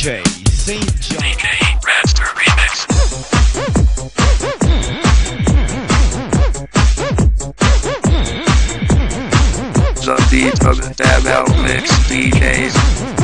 DJ St. John. DJ Remix. The beat of the Damn Mix DJs.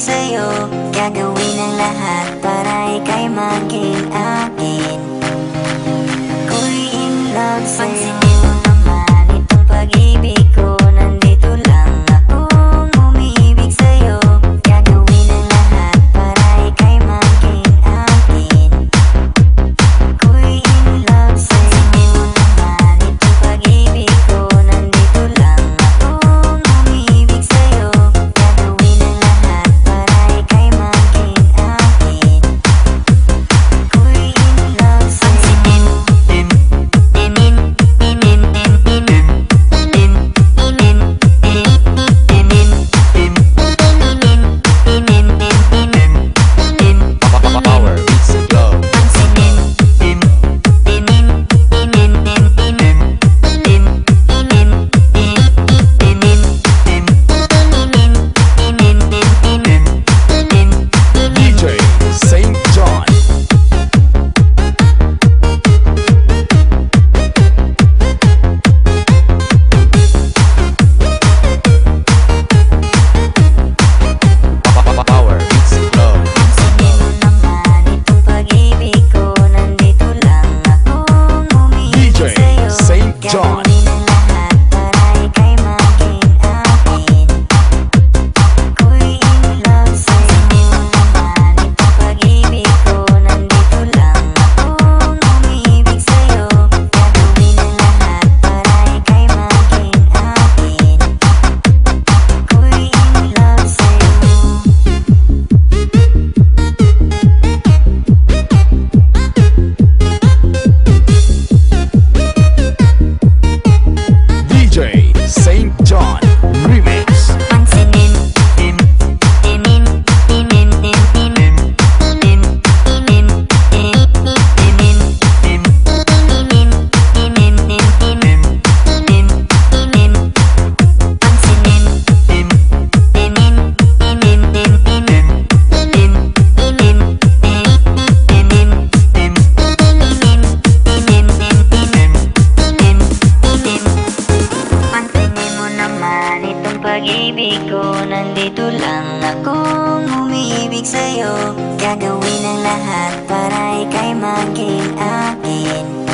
sa'yo. Gagawin ang lahat para ika'y maging akin. Kung in love sa'yo. pag-ibig ko Nandito lang akong umiibig sa'yo. Gagawin ang lahat para ika'y maging akin.